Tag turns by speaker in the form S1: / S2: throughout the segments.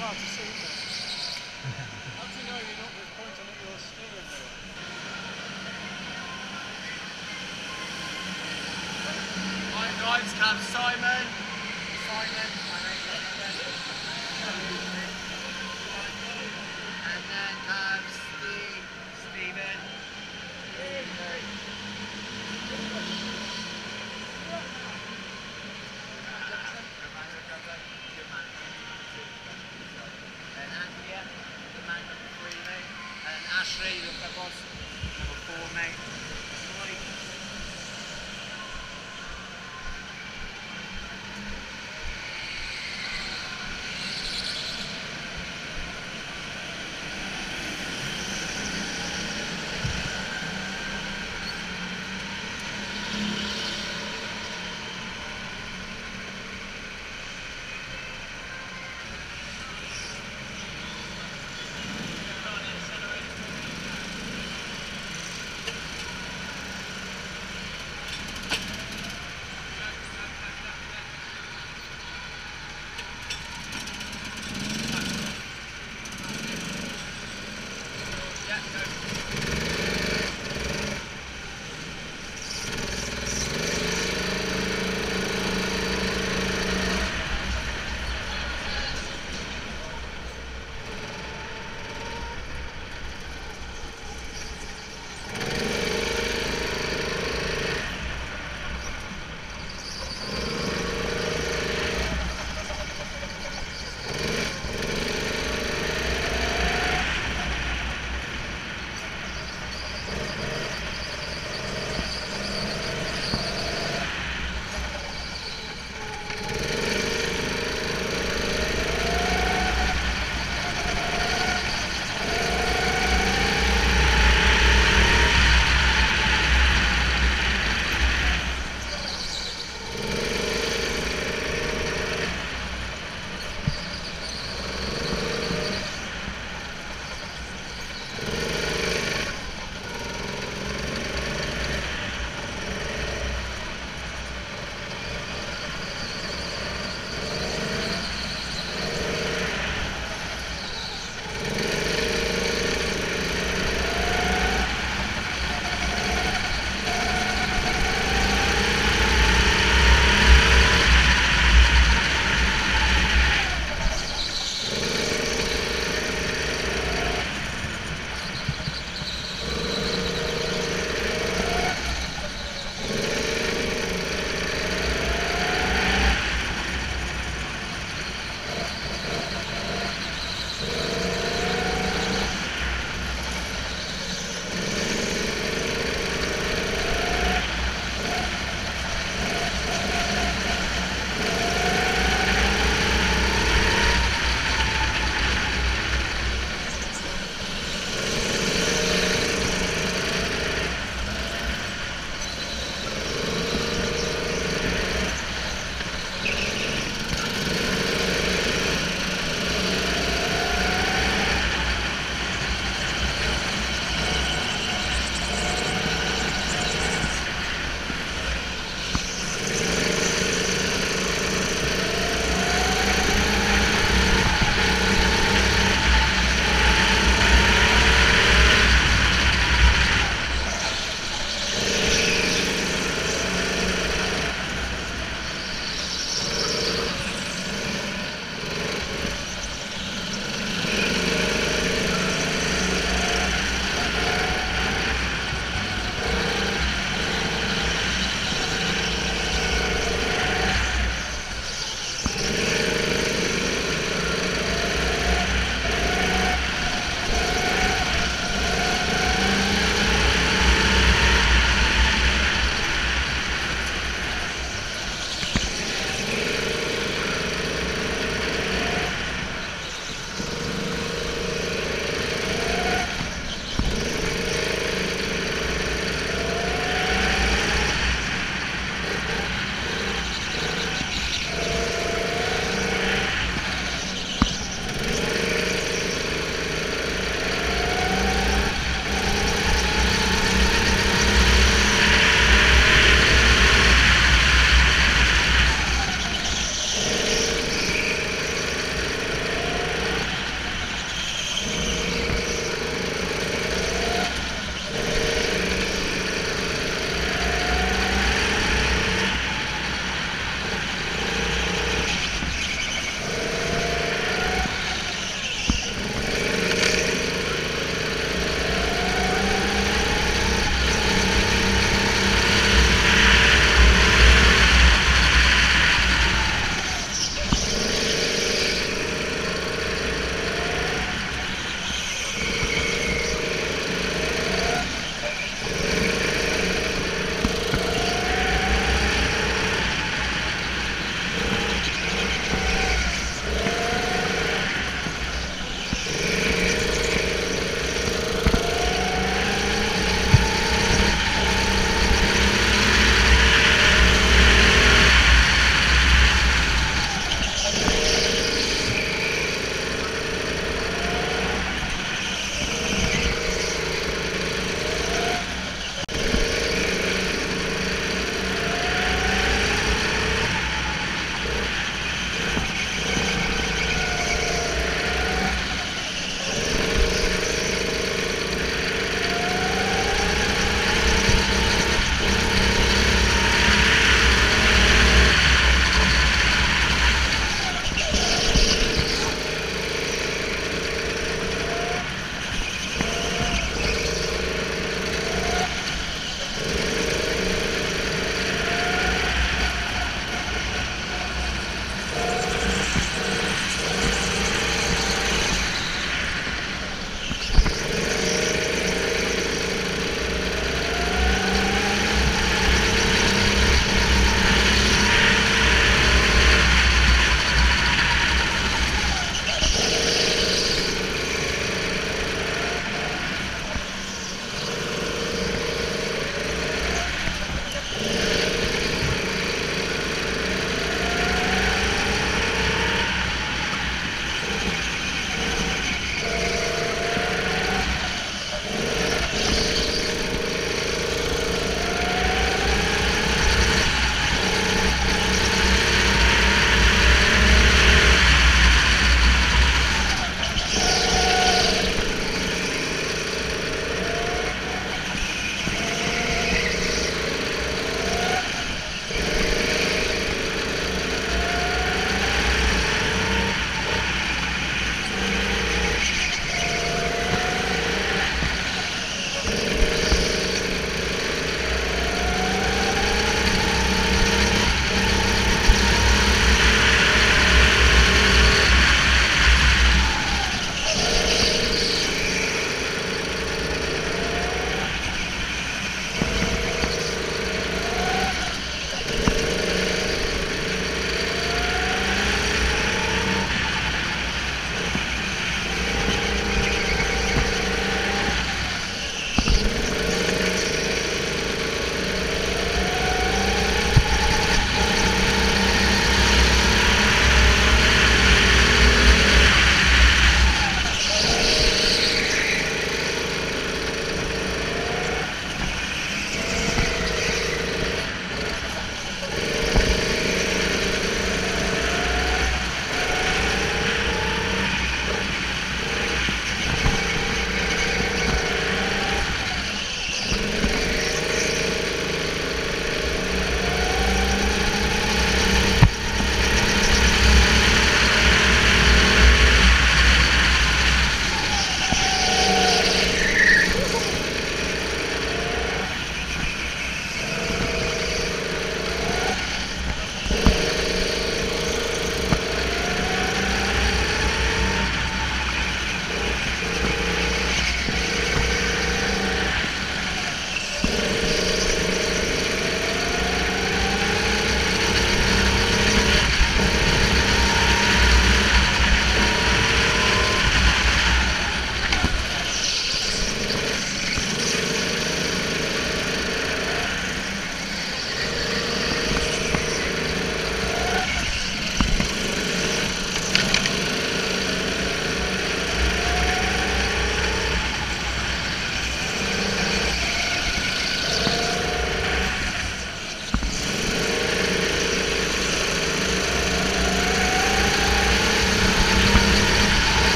S1: hard to see, isn't? How do you know you're not pointing at your steering wheel?
S2: Right, guys, come Simon. My Simon.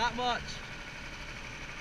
S3: That much.